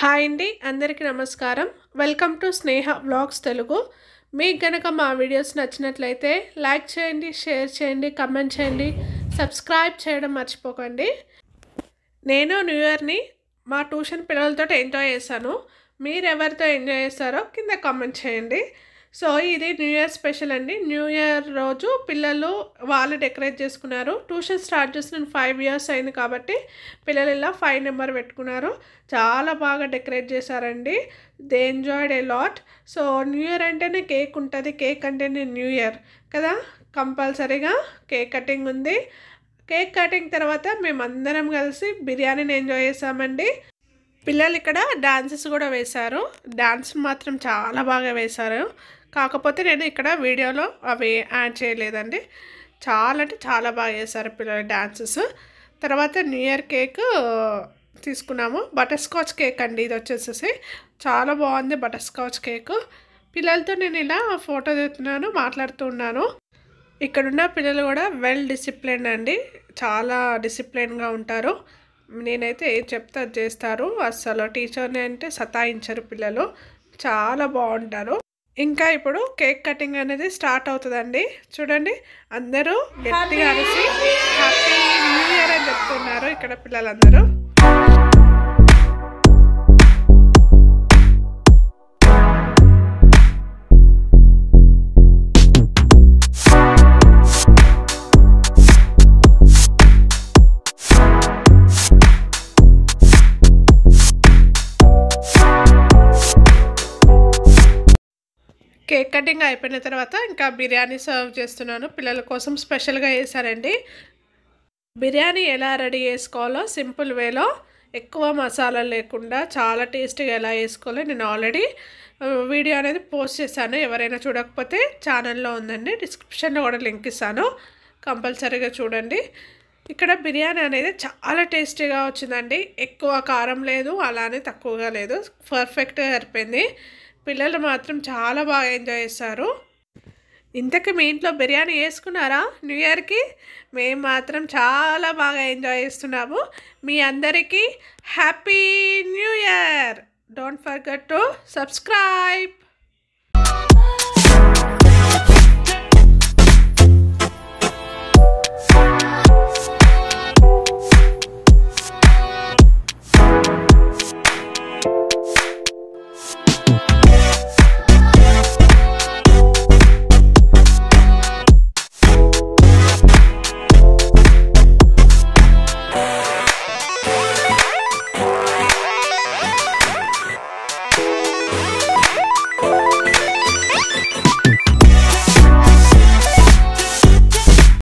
Hi అండి అందరికీ నమస్కారం. Welcome to Sneha vlogs Telugu. మీకు కనుక మా వీడియోస్ నచ్చినట్లయితే లైక్ చేయండి షేర్ చేయండి కమెంట్ చేయండి సబ్స్క్రైబ్ చేయడం మర్చిపోకండి. నేను న్యూ ఇయర్ని మా ట్యూషన్ పిల్లలతో ఎంజాయ్ చేశాను. మీరు ఎవరితో ఎంజాయ్ చేస్తారో కింద కామెంట్ చేయండి. సో ఇది న్యూ ఇయర్ స్పెషల్ అండి. న్యూ ఇయర్ రోజు పిల్లలు వాళ్ళు డెకరేట్ చేసుకున్నారు. ట్యూషన్ స్టార్ట్ చేసిన ఫైవ్ ఇయర్స్ అయింది కాబట్టి పిల్లలు ఇలా ఫైవ్ నెంబర్ పెట్టుకున్నారు. చాలా బాగా డెకరేట్ చేశారండి. They enjoyed a lot. So new year అంటేనే కేక్ ఉంటుంది. కేక్ అంటేనే న్యూ ఇయర్ కదా? కంపల్సరీగా కేక్ కటింగ్ ఉంది. కేక్ కటింగ్ తర్వాత మేమందరం కలిసి బిర్యానీని ఎంజాయ్ చేసామండి. పిల్లలు ఇక్కడ డాన్సెస్ కూడా వేశారు. డాన్స్ మాత్రం చాలా బాగా వేశారు. కాకపోతే నేను ఇక్కడ వీడియోలో అవి యాడ్ చేయలేదండి. చాలా అంటే చాలా బాగా చేశారు పిల్లల డ్యాన్సెస్ తర్వాత న్యూ ఇయర్ కేక్ తీసుకున్నాము. బటర్ స్కాచ్ కేక్ అండి ఇది వచ్చేసేసి. చాలా బాగుంది బటర్ స్కాచ్ కేక్. పిల్లలతో నేను ఇలా ఫోటో దిగుతున్నాను మాట్లాడుతున్నాను ఇక్కడున్న పిల్లలు కూడా వెల్ డిసిప్లిన్ అండి. చాలా డిసిప్లిన్గా ఉంటారు. నేనైతే ఏది చెప్తే అది చేస్తారు. అస్సలు టీచర్ని అంటే సతాయించరు పిల్లలు. చాలా బాగుంటారు. ఇంకా ఇప్పుడు కేక్ కటింగ్ అనేది స్టార్ట్ అవుతుందండి. చూడండి అందరూ గట్టిగా అరిసి హ్యాపీ న్యూ ఇయర్ అని చెప్తున్నారు ఇక్కడ పిల్లలందరూ. కేక్ కటింగ్ అయిపోయిన తర్వాత ఇంకా బిర్యానీ సర్వ్ చేస్తున్నాను. పిల్లల కోసం స్పెషల్గా వేసారండి బిర్యానీ ఎలా రెడీ చేసుకోవాలో సింపుల్ వేలో ఎక్కువ మసాలా లేకుండా చాలా టేస్టీగా ఎలా వేసుకోవాలో నేను ఆల్రెడీ వీడియో అనేది పోస్ట్ చేశాను. ఎవరైనా చూడకపోతే ఛానల్లో ఉందండి. డిస్క్రిప్షన్లో కూడా లింక్ ఇస్తాను. కంపల్సరీగా చూడండి. ఇక్కడ బిర్యానీ అనేది చాలా టేస్టీగా వచ్చిందండి. ఎక్కువ కారం లేదు అలానే తక్కువగా లేదు. పర్ఫెక్ట్గా సరిపోయింది. పిల్లలు మాత్రం చాలా బాగా ఎంజాయ్ చేస్తారు. ఇంతకు మీ ఇంట్లో బిర్యానీ వేసుకున్నారా న్యూ ఇయర్కి? మేము మాత్రం చాలా బాగా ఎంజాయ్ చేస్తున్నాము. మీ అందరికీ happy new year! Don't forget to subscribe!